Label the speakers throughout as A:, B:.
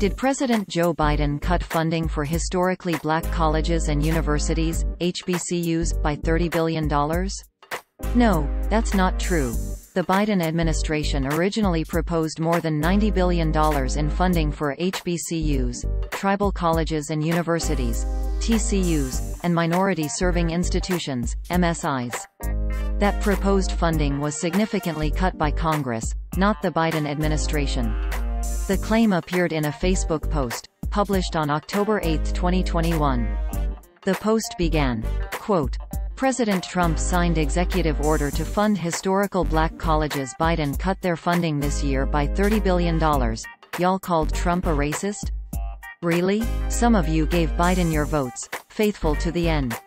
A: Did President Joe Biden cut funding for historically black colleges and universities, HBCUs, by $30 billion? No, that's not true. The Biden administration originally proposed more than $90 billion in funding for HBCUs, tribal colleges and universities, TCUs, and minority-serving institutions, MSIs. That proposed funding was significantly cut by Congress, not the Biden administration. The claim appeared in a Facebook post, published on October 8, 2021. The post began, quote, President Trump signed executive order to fund historical black colleges Biden cut their funding this year by $30 billion. Y'all called Trump a racist? Really? Some of you gave Biden your votes, faithful to the end.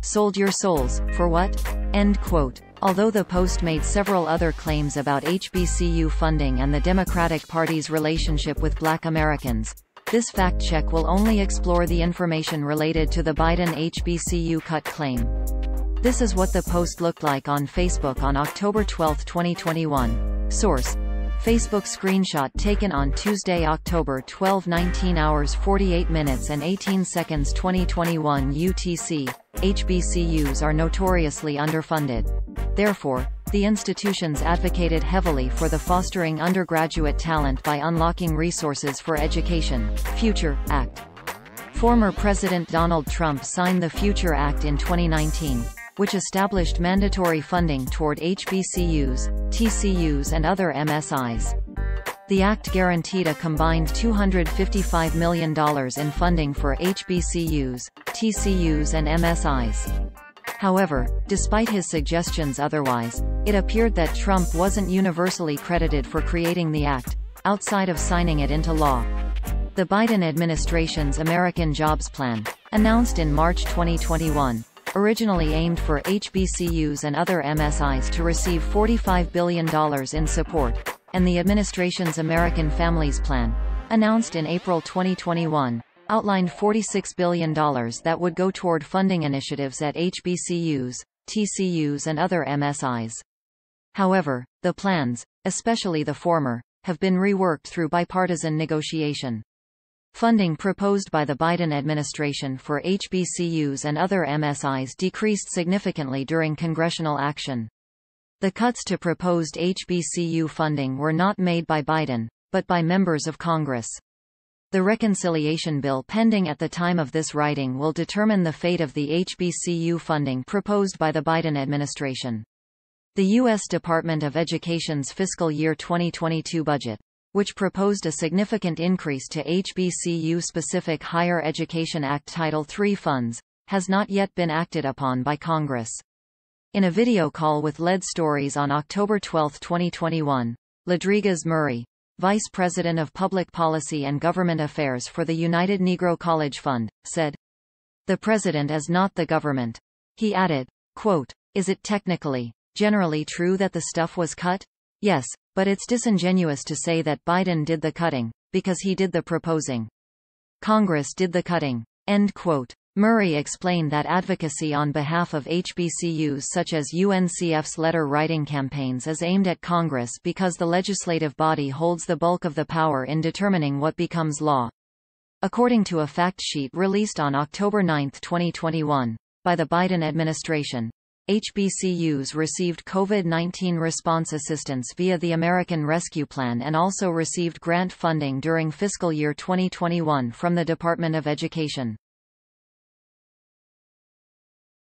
A: Sold your souls, for what? End quote. Although the Post made several other claims about HBCU funding and the Democratic Party's relationship with black Americans, this fact check will only explore the information related to the Biden HBCU cut claim. This is what the post looked like on Facebook on October 12, 2021. Source. Facebook screenshot taken on Tuesday, October 12 19 hours 48 minutes and 18 seconds 2021 UTC. HBCUs are notoriously underfunded. Therefore, the institutions advocated heavily for the Fostering Undergraduate Talent by Unlocking Resources for Education, Future, Act. Former President Donald Trump signed the Future Act in 2019 which established mandatory funding toward HBCUs, TCUs and other MSIs. The act guaranteed a combined $255 million in funding for HBCUs, TCUs and MSIs. However, despite his suggestions otherwise, it appeared that Trump wasn't universally credited for creating the act, outside of signing it into law. The Biden administration's American Jobs Plan, announced in March 2021, originally aimed for HBCUs and other MSIs to receive $45 billion in support, and the administration's American Families Plan, announced in April 2021, outlined $46 billion that would go toward funding initiatives at HBCUs, TCUs and other MSIs. However, the plans, especially the former, have been reworked through bipartisan negotiation. Funding proposed by the Biden administration for HBCUs and other MSIs decreased significantly during congressional action. The cuts to proposed HBCU funding were not made by Biden, but by members of Congress. The reconciliation bill pending at the time of this writing will determine the fate of the HBCU funding proposed by the Biden administration. The U.S. Department of Education's fiscal year 2022 budget which proposed a significant increase to HBCU-specific Higher Education Act Title III funds, has not yet been acted upon by Congress. In a video call with Lead Stories on October 12, 2021, Lodriguez Murray, Vice President of Public Policy and Government Affairs for the United Negro College Fund, said, The President is not the government. He added, quote, Is it technically, generally true that the stuff was cut? Yes, but it's disingenuous to say that Biden did the cutting, because he did the proposing. Congress did the cutting. End quote. Murray explained that advocacy on behalf of HBCUs such as UNCF's letter writing campaigns is aimed at Congress because the legislative body holds the bulk of the power in determining what becomes law. According to a fact sheet released on October 9, 2021, by the Biden administration, HBCUs received COVID-19 response assistance via the American Rescue Plan and also received grant funding during fiscal year 2021 from the Department of Education.